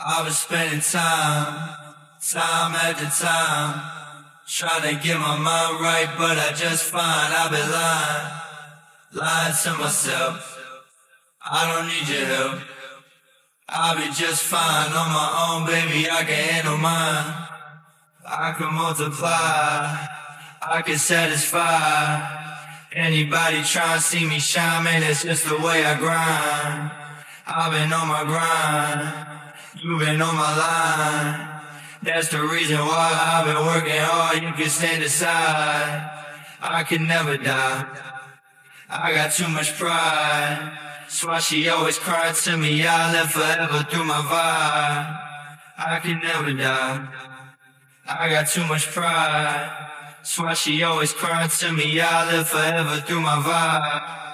I was spending time, time after time, trying to get my mind right, but I just find I've been lying, lying to myself. I don't need your help. I'll be just fine on my own, baby. I can handle mine. I can multiply. I can satisfy. Anybody try to see me shine, man, it's just the way I grind. I've been on my grind. You've been on my line. That's the reason why I've been working hard. You can stand aside. I can never die. I got too much pride. That's why she always cried to me. I live forever through my vibe. I can never die. I got too much pride. That's why she always cried to me. I live forever through my vibe.